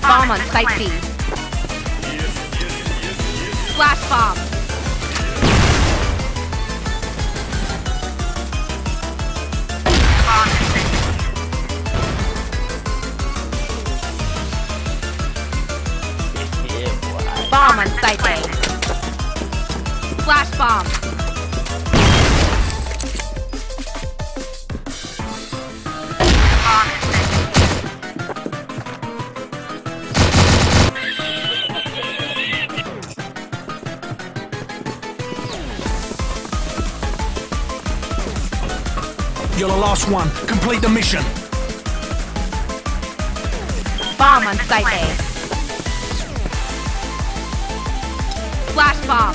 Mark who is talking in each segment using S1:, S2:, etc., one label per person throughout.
S1: Bomb on site B. Bomb on site A. Flash bomb.
S2: You're the last one. Complete the mission.
S1: Bomb on site A. Flash bomb.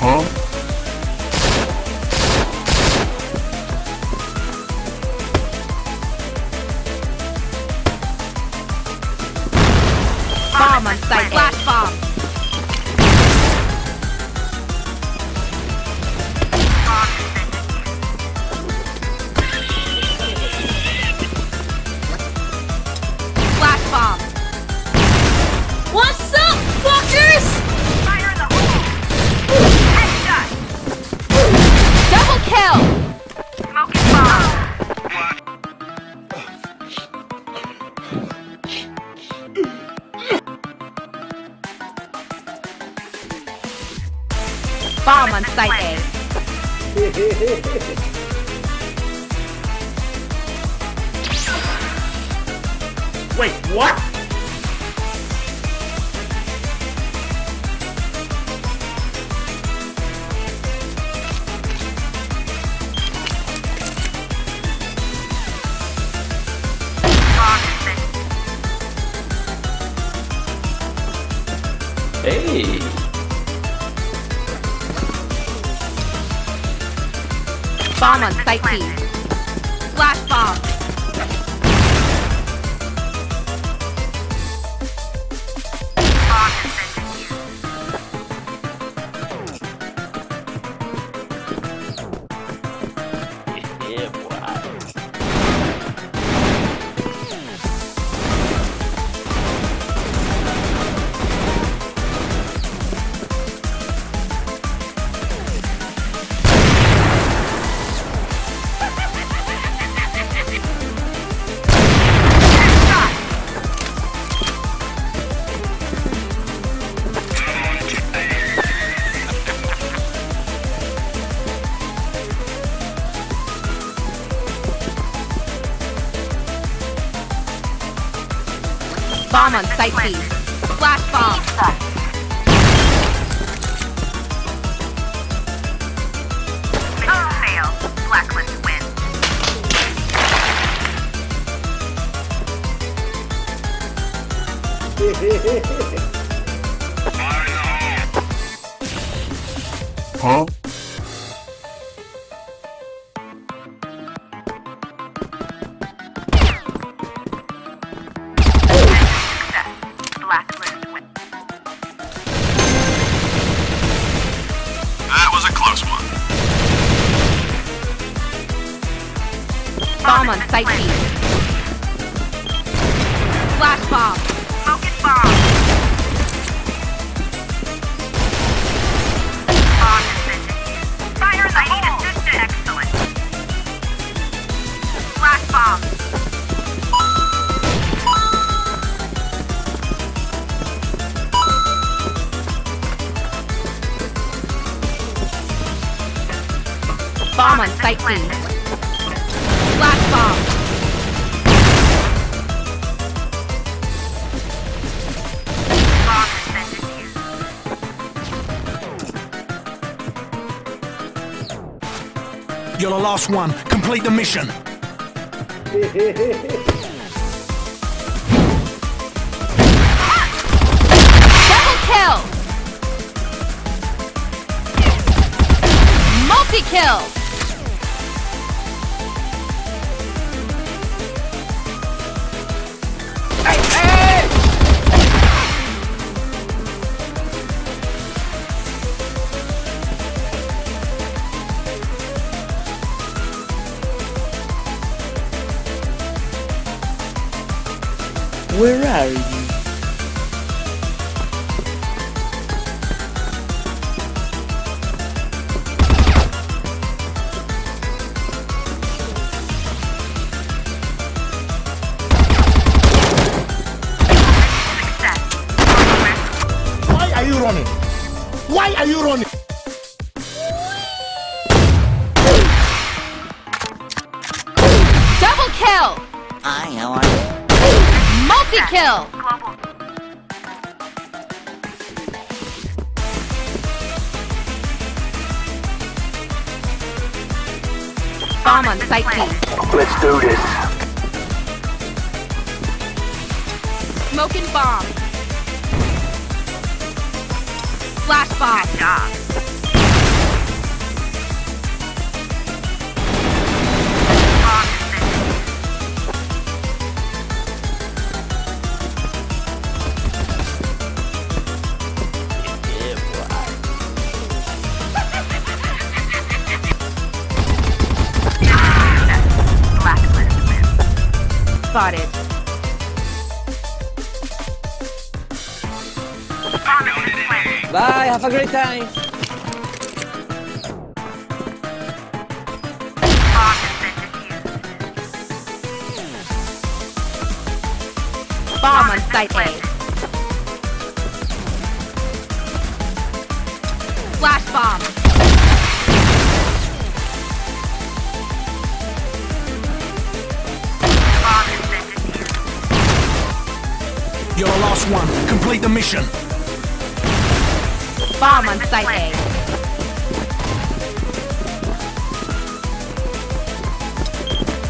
S2: Huh?
S1: Bomb on site Flash bomb.
S3: Wait, what?
S4: Hey.
S1: Bomb on site. Bomb on site B. Flash bomb.
S5: Mission failed. Blacklist win.
S2: Huh?
S1: On site B. Flash bomb.
S5: Flash bomb.
S1: Bomb
S5: set.
S2: You're the last one. Complete the mission.
S1: Double kill! Multi-kill!
S4: Where are you?
S2: Why are you running? Why are you running?
S1: Double kill!
S6: Hi, how are you?
S1: Multi-kill! Bomb on site B.
S2: Let's do this.
S1: Smoking bomb. Flash bomb.
S5: Job.
S1: Spotted.
S5: Bomb has been planted.
S3: Bye, have a great time.
S5: Bomb has been defused.
S1: Bomb on site A.
S2: You're the last one. Complete the mission.
S1: Bomb on site A.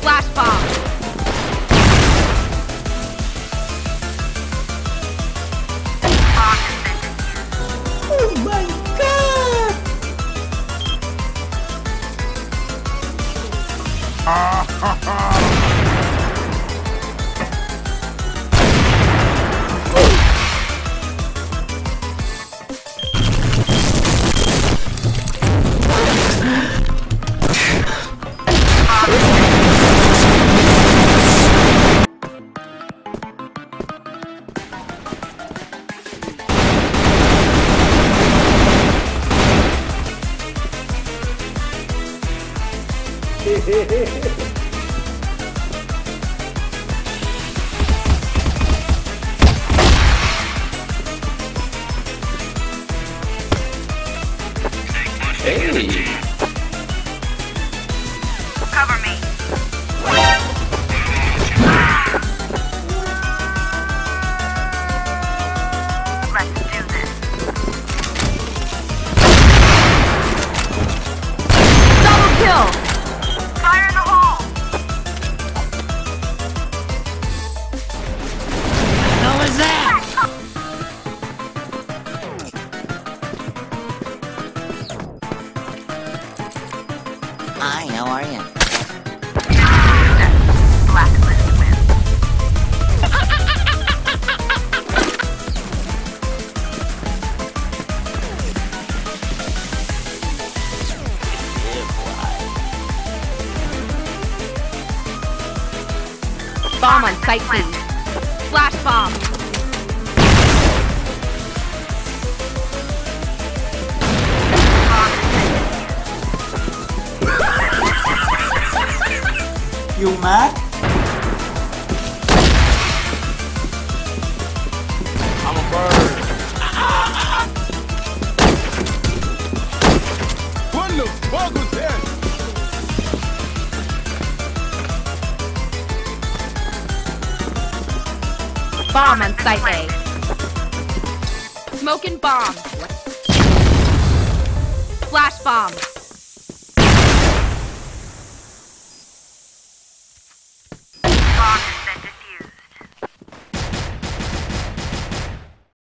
S1: Flash bomb.
S5: Bomb has been
S4: Hey.
S6: Hi, how are you?
S1: Bomb on site B. Flash bomb.
S3: You mad?
S4: I'm a bird.
S2: What the fuck was that?
S1: Bomb on site A. Smoking bomb. Flash bomb.